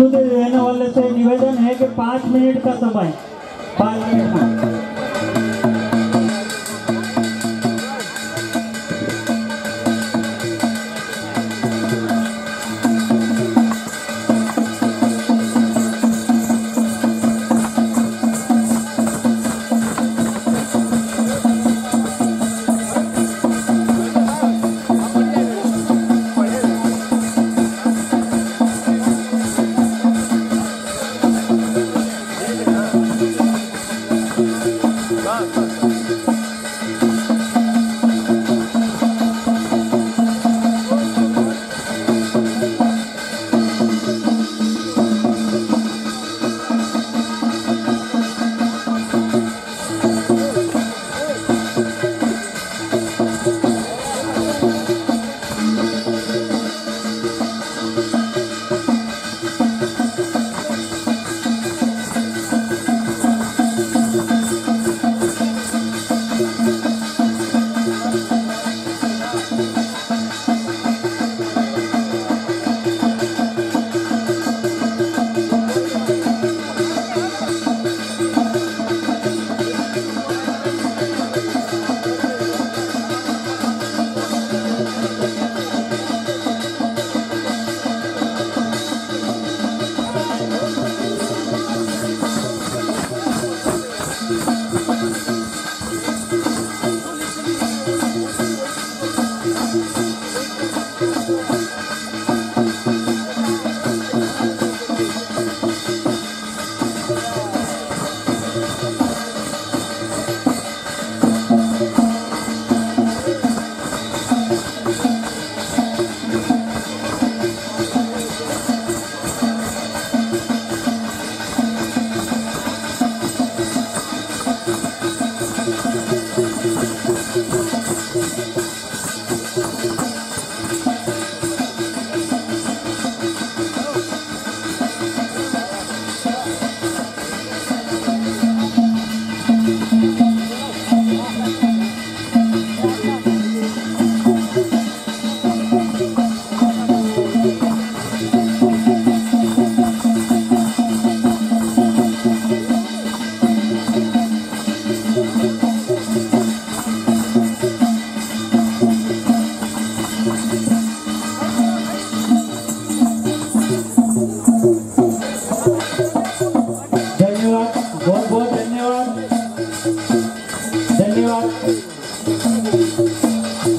प्रस्तुति देने वाले से निवेदन है कि पाँच मिनट का समय पाँच मिनट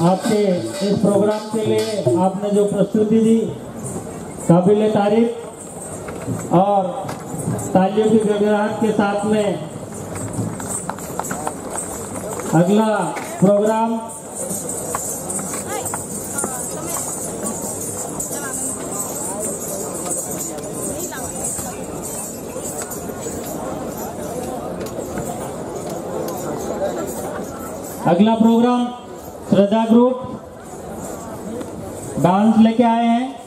आपके इस प्रोग्राम के लिए आपने जो प्रस्तुति दी काबिल तारीफ़ और तालियों की गड़गड़ाहट के साथ में अगला प्रोग्राम अगला प्रोग्राम श्रद्धा ग्रुप डांस लेके आए हैं।